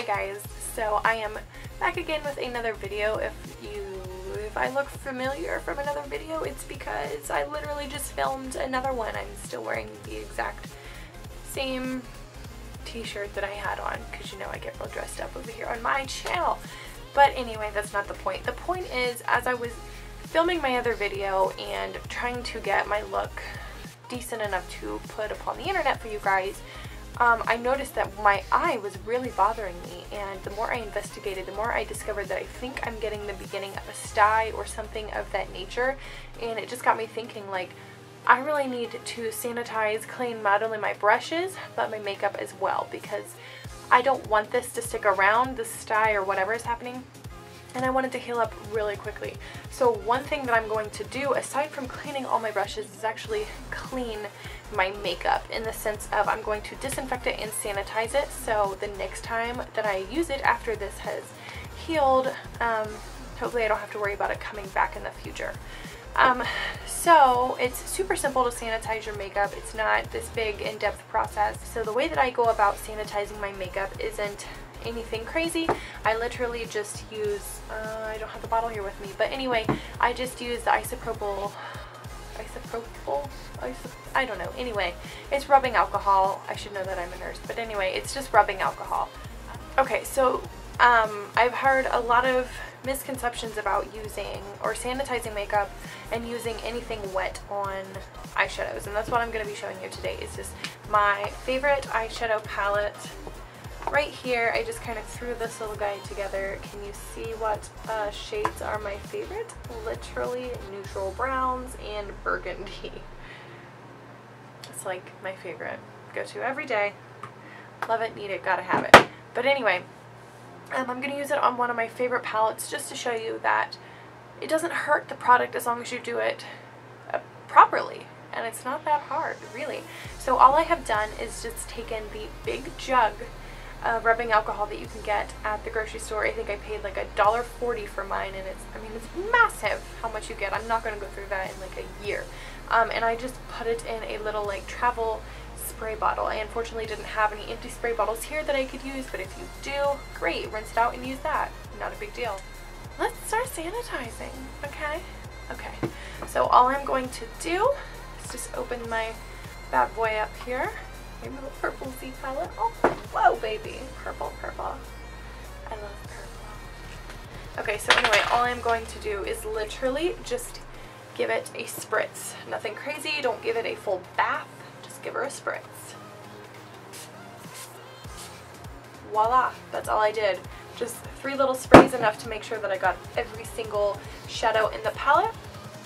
Hey guys, so I am back again with another video. If you, if I look familiar from another video, it's because I literally just filmed another one. I'm still wearing the exact same t-shirt that I had on because you know I get real dressed up over here on my channel. But anyway, that's not the point. The point is, as I was filming my other video and trying to get my look decent enough to put upon the internet for you guys, um, I noticed that my eye was really bothering me and the more I investigated, the more I discovered that I think I'm getting the beginning of a sty or something of that nature and it just got me thinking like I really need to sanitize, clean not only my brushes but my makeup as well because I don't want this to stick around, the sty or whatever is happening and I wanted to heal up really quickly. So one thing that I'm going to do, aside from cleaning all my brushes, is actually clean my makeup in the sense of I'm going to disinfect it and sanitize it so the next time that I use it after this has healed, um, hopefully I don't have to worry about it coming back in the future. Um, so it's super simple to sanitize your makeup. It's not this big in-depth process. So the way that I go about sanitizing my makeup isn't anything crazy. I literally just use, uh, I don't have the bottle here with me, but anyway, I just use the isopropyl, isopropyl, isop I don't know. Anyway, it's rubbing alcohol. I should know that I'm a nurse, but anyway, it's just rubbing alcohol. Okay, so um, I've heard a lot of misconceptions about using or sanitizing makeup and using anything wet on eyeshadows and that's what I'm going to be showing you today is just my favorite eyeshadow palette right here I just kind of threw this little guy together. Can you see what uh, shades are my favorite? Literally neutral browns and burgundy. It's like my favorite. Go to every day. Love it, need it, gotta have it. But anyway, um, I'm going to use it on one of my favorite palettes just to show you that it doesn't hurt the product as long as you do it uh, properly and it's not that hard really so all I have done is just taken the big jug uh, rubbing alcohol that you can get at the grocery store. I think I paid like a dollar forty for mine and it's, I mean, it's massive how much you get. I'm not going to go through that in like a year. Um, and I just put it in a little like travel spray bottle. I unfortunately didn't have any empty spray bottles here that I could use, but if you do, great, rinse it out and use that. Not a big deal. Let's start sanitizing, okay? Okay, so all I'm going to do is just open my bad boy up here. My little purple Z palette. Oh, whoa, baby. Purple, purple. I love purple. Okay, so anyway, all I'm going to do is literally just give it a spritz. Nothing crazy. Don't give it a full bath. Just give her a spritz. Voila. That's all I did. Just three little sprays enough to make sure that I got every single shadow in the palette.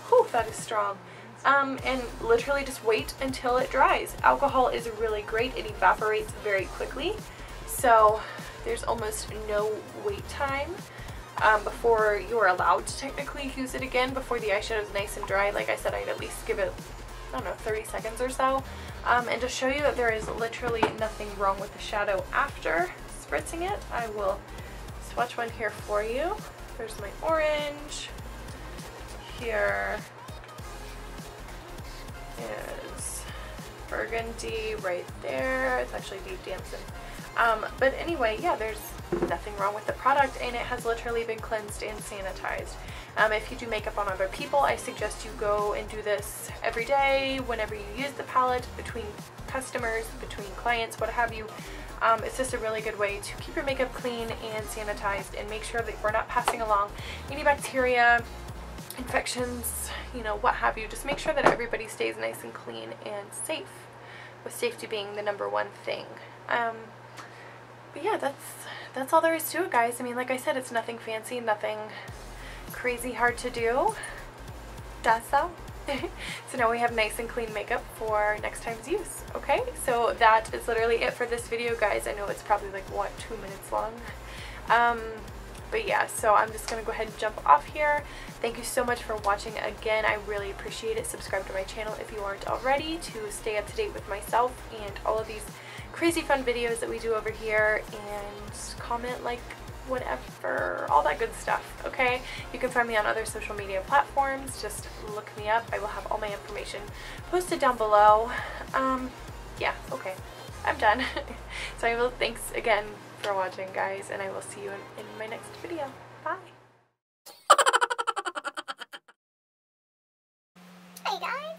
Whew, that is strong um, and literally just wait until it dries. Alcohol is really great. It evaporates very quickly. So there's almost no wait time um, before you're allowed to technically use it again before the eyeshadow is nice and dry. Like I said, I'd at least give it, I don't know, 30 seconds or so. Um, and to show you that there is literally nothing wrong with the shadow after spritzing it, I will swatch one here for you. There's my orange. Here is burgundy right there. It's actually Deep Damson. Um, but anyway, yeah, there's nothing wrong with the product and it has literally been cleansed and sanitized. Um, if you do makeup on other people, I suggest you go and do this every day whenever you use the palette between customers, between clients, what have you. Um, it's just a really good way to keep your makeup clean and sanitized and make sure that we're not passing along any bacteria, infections, you know, what have you. Just make sure that everybody stays nice and clean and safe, with safety being the number one thing. Um, but yeah, that's that's all there is to it, guys. I mean, like I said, it's nothing fancy, nothing crazy hard to do. That's all. so now we have nice and clean makeup for next time's use, okay? So that is literally it for this video, guys. I know it's probably like, what, two minutes long? Um, but yeah, so I'm just going to go ahead and jump off here. Thank you so much for watching again. I really appreciate it. Subscribe to my channel if you aren't already to stay up to date with myself and all of these crazy fun videos that we do over here and comment like whatever, all that good stuff, okay? You can find me on other social media platforms. Just look me up. I will have all my information posted down below. Um, yeah, okay. I'm done. so I will thanks again for watching guys and I will see you in, in my next video. Bye! Hey guys!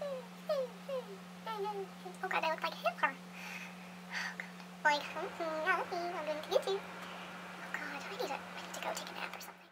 Oh god, I look like Hitler. Oh god. Like, I'm going to get you. Oh god, I need, a, I need to go take a nap or something.